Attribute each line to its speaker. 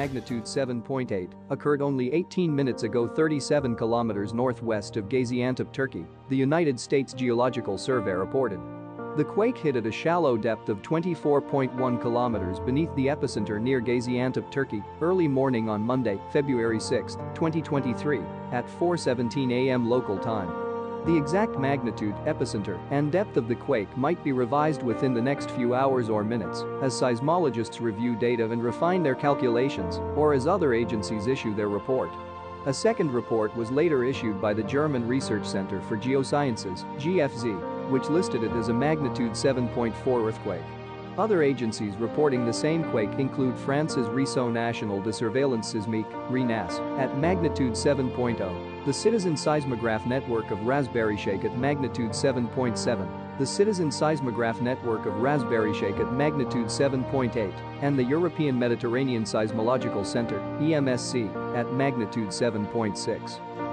Speaker 1: magnitude 7.8 occurred only 18 minutes ago 37 kilometers northwest of Gaziantep, Turkey, the United States Geological Survey reported. The quake hit at a shallow depth of 24.1 kilometers beneath the epicenter near Gaziantep, Turkey, early morning on Monday, February 6, 2023, at 4.17 am local time. The exact magnitude, epicenter, and depth of the quake might be revised within the next few hours or minutes as seismologists review data and refine their calculations or as other agencies issue their report. A second report was later issued by the German Research Center for Geosciences, GFZ, which listed it as a magnitude 7.4 earthquake. Other agencies reporting the same quake include France's Réseau National de Surveillance Sismique, RéNaSS, at magnitude 7.0, the Citizen Seismograph Network of Raspberry Shake at magnitude 7.7, the Citizen Seismograph Network of Raspberry Shake at magnitude 7.8, and the European Mediterranean Seismological Center, EMSC, at magnitude 7.6.